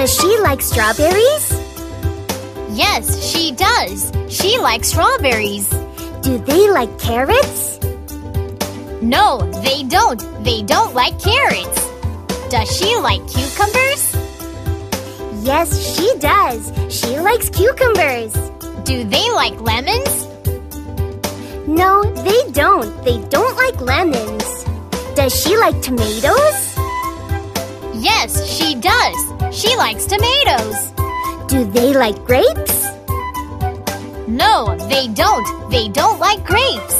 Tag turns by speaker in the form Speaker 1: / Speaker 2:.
Speaker 1: Does she like strawberries?
Speaker 2: Yes, she does. She likes strawberries.
Speaker 1: Do they like carrots?
Speaker 2: No, they don't. They don't like carrots. Does she like cucumbers?
Speaker 1: Yes, she does. She likes cucumbers.
Speaker 2: Do they like lemons?
Speaker 1: No, they don't. They don't like lemons. Does she like tomatoes?
Speaker 2: Yes, she does. She likes tomatoes.
Speaker 1: Do they like grapes?
Speaker 2: No, they don't. They don't like grapes.